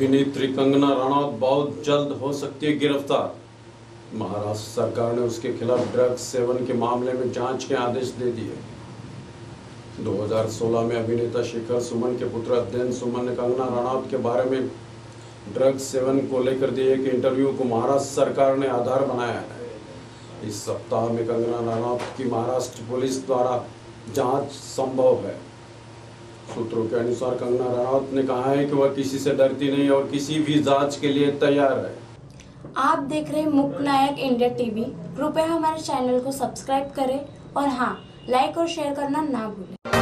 अभिनेत्री कंगना रनौत बहुत जल्द हो सकती है गिरफ़्तार। महाराष्ट्र सरकार ने उसके खिलाफ ड्रग्स सेवन के मामले में जाँच के आदेश दे दिए। 2016 में अभिनेता शेखर सुमन के पुत्र अध्ययन सुमन ने कंगना रनौत के बारे में ड्रग्स सेवन को लेकर दिए एक इंटरव्यू को महाराष्ट्र सरकार ने आधार बनाया है। इस सप्ताह में कंगना रनौत की महाराष्ट्र पुलिस द्वारा जाँच संभव है। सूत्रों के अनुसार कंगना रनौत ने कहा है कि वह किसी से डरती नहीं और किसी भी जाँच के लिए तैयार है। आप देख रहे मुख नायक इंडिया टीवी। कृपया हमारे चैनल को सब्सक्राइब करें और हाँ लाइक और शेयर करना ना भूलें।